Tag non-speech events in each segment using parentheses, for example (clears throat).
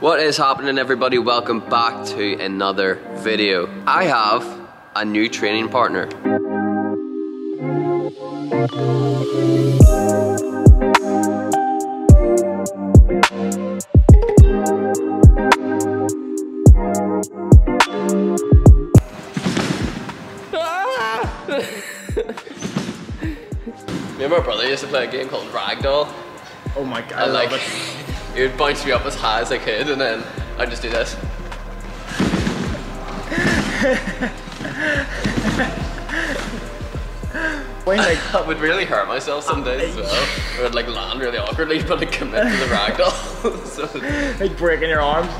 What is happening everybody? Welcome back to another video. I have a new training partner. Ah! (laughs) Me and my brother used to play a game called Ragdoll. Oh my god, I And love like, it. would bounce me up as high as I could, and then I'd just do this. Wait, like, (laughs) I would really hurt myself some uh, days as well. (laughs) I would like land really awkwardly, (laughs) but I'd commit to the ragdoll. so, like breaking your arms.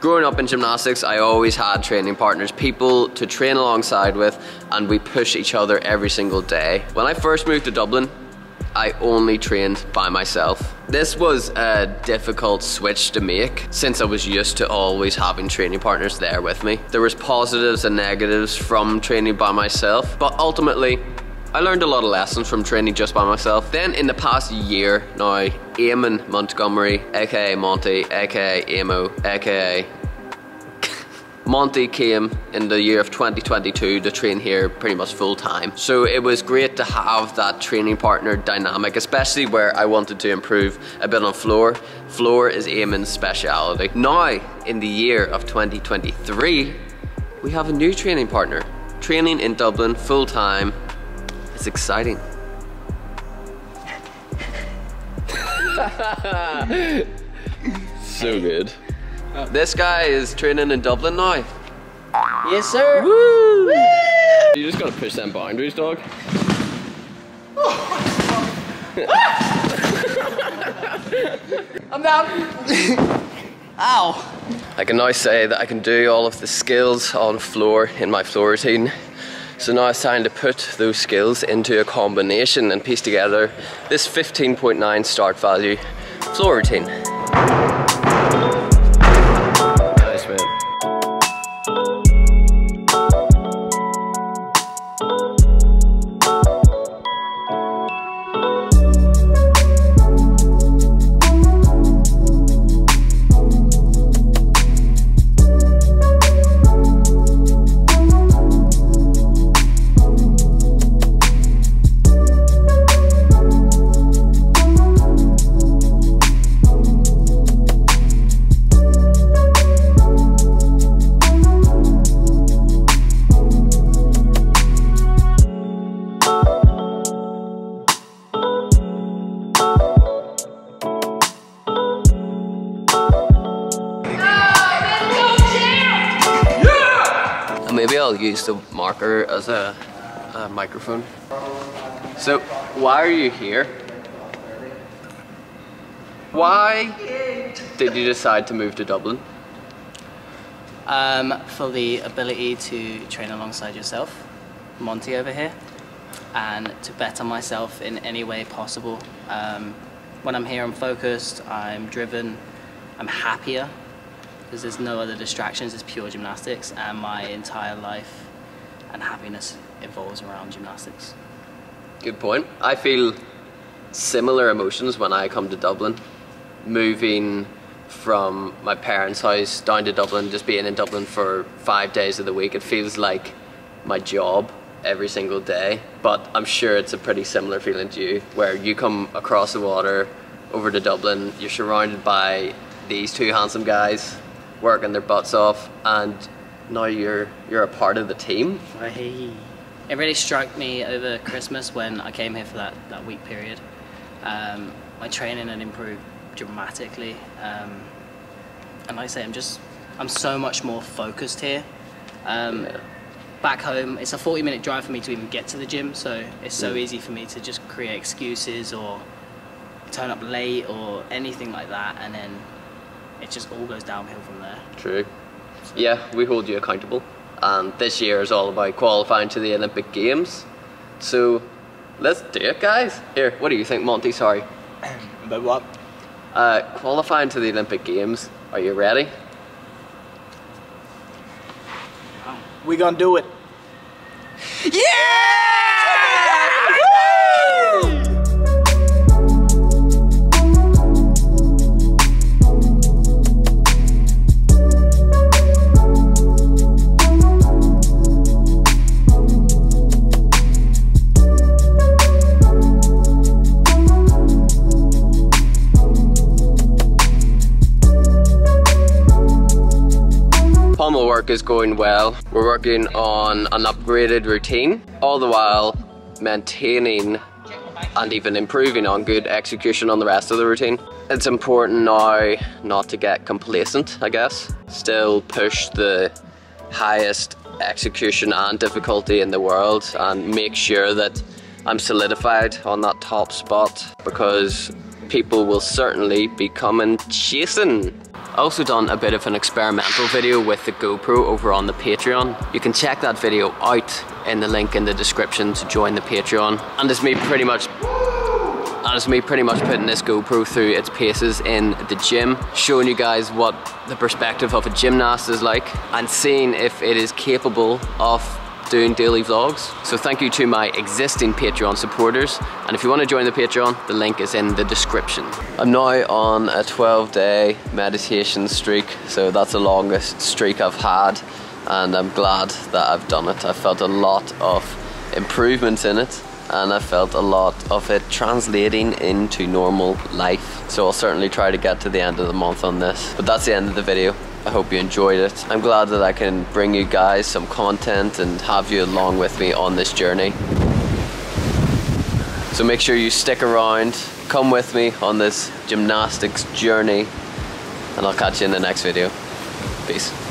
Growing up in gymnastics, I always had training partners, people to train alongside with, and we push each other every single day. When I first moved to Dublin, I only trained by myself. This was a difficult switch to make since I was used to always having training partners there with me. There was positives and negatives from training by myself, but ultimately I learned a lot of lessons from training just by myself. Then in the past year now, Eamon Montgomery, aka Monty, aka Amo, aka Monty came in the year of 2022 to train here pretty much full time. So it was great to have that training partner dynamic, especially where I wanted to improve a bit on floor. Floor is Eamon's speciality. Now, in the year of 2023, we have a new training partner. Training in Dublin full time. It's exciting. so good. This guy is training in Dublin now. Yes, sir. Woo! You just gotta push them boundaries, dog. I'm down. Ow. I can now say that I can do all of the skills on floor in my floor routine. So now it's time to put those skills into a combination and piece together this 15.9 start value floor routine. I'll use the marker as a, a microphone. So, why are you here? Why did you decide to move to Dublin? Um, for the ability to train alongside yourself, Monty over here, and to better myself in any way possible. Um, when I'm here, I'm focused, I'm driven, I'm happier because there's no other distractions, it's pure gymnastics, and my entire life and happiness evolves around gymnastics. Good point. I feel similar emotions when I come to Dublin. Moving from my parents' house down to Dublin, just being in Dublin for five days of the week, it feels like my job every single day. But I'm sure it's a pretty similar feeling to you, where you come across the water over to Dublin, you're surrounded by these two handsome guys working their butts off, and now you're you're a part of the team. It really struck me over Christmas when I came here for that, that week period. Um, my training had improved dramatically. Um, and like I say, I'm just, I'm so much more focused here. Um, Yeah. Back home, it's a 40 minute drive for me to even get to the gym, so it's so Mm. easy for me to just create excuses or turn up late or anything like that, and then it just all goes downhill from there. True. Yeah, we hold you accountable. And this year is all about qualifying to the Olympic Games. So let's do it, guys. Here, what do you think, Monty? Sorry. (clears throat) But what? Uh, qualifying to the Olympic Games. Are you ready? We gonna do it. Pommel work is going well. We're working on an upgraded routine, all the while maintaining and even improving on good execution on the rest of the routine. It's important now not to get complacent, I guess. Still push the highest execution and difficulty in the world and make sure that I'm solidified on that top spot because people will certainly be coming chasing. I also done a bit of an experimental video with the GoPro over on the Patreon. You can check that video out in the link in the description to join the Patreon. And it's me pretty much and it's me pretty much putting this GoPro through its paces in the gym, showing you guys what the perspective of a gymnast is like and seeing if it is capable of doing daily vlogs. So thank you to my existing Patreon supporters. And if you want to join the Patreon, the link is in the description. I'm now on a 12 day meditation streak. So that's the longest streak I've had. And I'm glad that I've done it. I felt a lot of improvements in it and I felt a lot of it translating into normal life. So I'll certainly try to get to the end of the month on this. But that's the end of the video. I hope you enjoyed it. I'm glad that I can bring you guys some content and have you along with me on this journey. So make sure you stick around, come with me on this gymnastics journey, and I'll catch you in the next video. Peace.